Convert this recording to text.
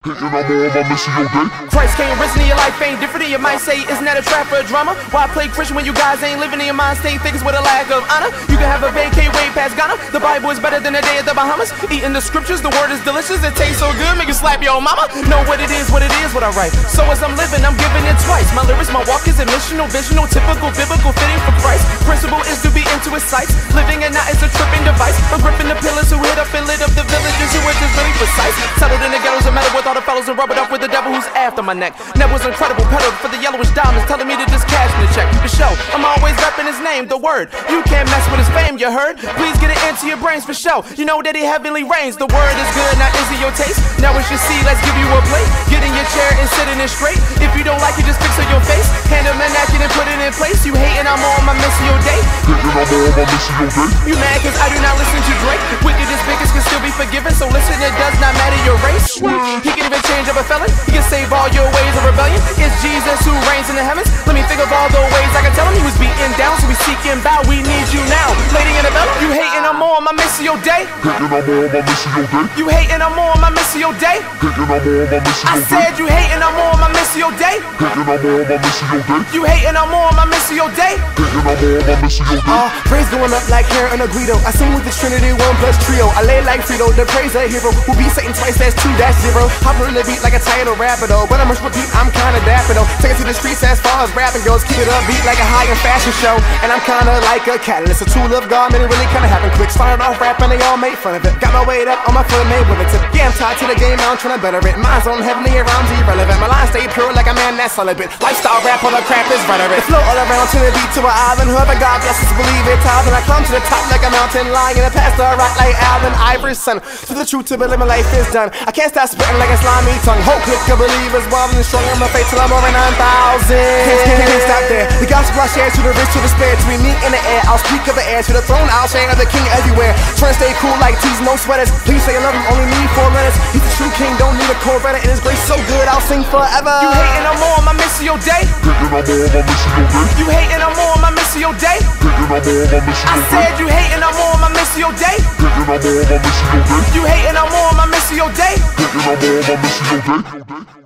Your. Christ came risen in your life ain't different. than You might say, isn't that a trap for a drama? Why play Christian when you guys ain't living in your mind state things with a lack of honor? You can have a vacay way past Ghana. The Bible is better than a day at the Bahamas. Eating the scriptures, the word is delicious. It tastes so good, make you slap your mama. Know what it is, what it is, what I write. So as I'm living, I'm giving it twice. My lyrics, my walk is a missional, visional, typical, biblical, fitting for Christ. Principle is to be into his sights. Living and not is a tripping. Metal with all the fellows and rub it up with the devil who's after my neck. Neb was incredible, pedaled for the yellowish diamonds, telling me to just cash the check. For show, I'm always repping his name, the word. You can't mess with his fame, you heard? Please get it into your brains for show. You know that he heavenly reigns. The word is good, now is it your taste? Now it's your seed, let's give you a plate. Get in your chair and sit in it straight. If you don't like it, just fix it your face. Hand him a napkin and put it in place. You hating, I'm on my Missio Dei. Hitting on my Missio Dei. You mad cause I do not listen to Drake? Wickedest biggest can still forgiven, so listen, it does not matter your race. He can even change up a felon. He can save all your ways of rebellion. It's Jesus who reigns in the heavens. Let me think of all the ways I can tell him he was beaten down, so we seek him bow. We your day. Hitting on more of my Missio Dei. You hating, I'm on my Missio Dei. Hitting on more of my mission I your day. said you hating, I'm on my Missio Dei. Hitting on more of my Missio Dei. You hating, I'm on my Missio Dei. Hitting on more of my mission your day. Uh, praise going up like hair on a Guido. I sing with the Trinity, one plus trio. I lay like Frito, the praise a hero. Who beat Satan twice, that's two, that's zero. Hop on the beat like a title rapper though. But I'm rush repeat, I'm kinda dapper though. Take it to the streets as far as rapping goes. Keep it up, beat like a high end fashion show. And I'm kinda like a catalyst, a tool of God, man, it really kinda happened quick. Started off rapping, they all made fun of it. Got my weight up on my foot, made with it. Tip. Yeah, I'm tied to the game, I'm trying to better it. Mine's on heavenly, rhymes irrelevant. My lines stay pure like a man that's celibate. Lifestyle rap, all the crap is rhetoric. Flow all around to the beat to an island. Whoever God blesses, believe it. Top, and I climb to the top like a mountain lion. And pass the rock like Allen Iverson. To the truth to believe my life is done. I can't stop spitting like a slimy tongue. Whole click of believers, wild and strong. I'm a fate till I'm over 9,000. Can't, can't, can't stop there. The gospel I share to the rich, to the spare. To me in the air, I'll speak of the air. To the throne, I'll share the king everywhere. Trying to stay cool like tees, no sweaters. Please say you love him, only need four letters. He's the true king, don't need a Corvette. And his grace so good, I'll sing forever. You hating, I'm on my Missio Dei. Hitting on more of my mission your day. You hating, I'm on my Missio Dei. Hitting on more of my mission I your day. said you hating, I'm on my Missio Dei. Hitting on more of my mission your day. You hating, I'm on my Missio Dei. Hitting on more of my mission your day.